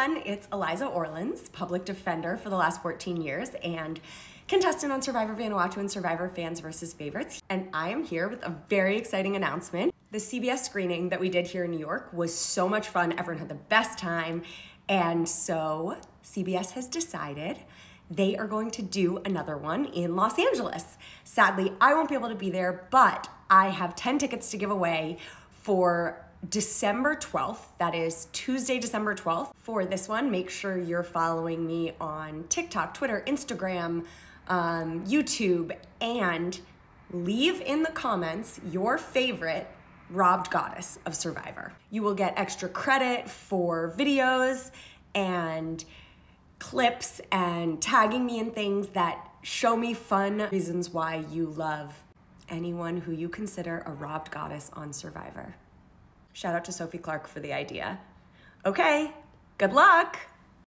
It's Eliza Orlins, public defender for the last 14 years and contestant on Survivor Vanuatu and Survivor Fans vs. Favorites. And I am here with a very exciting announcement. The CBS screening that we did here in New York was so much fun. Everyone had the best time. And so CBS has decided they are going to do another one in Los Angeles. Sadly, I won't be able to be there, but I have 10 tickets to give away for December 12th. That is Tuesday, December 12th. For this one, make sure you're following me on TikTok, Twitter, Instagram, um, YouTube, and leave in the comments your favorite robbed goddess of Survivor. You will get extra credit for videos and clips and tagging me in things that show me fun reasons why you love anyone who you consider a robbed goddess on Survivor. Shout out to Sophie Clark for the idea. Okay, good luck!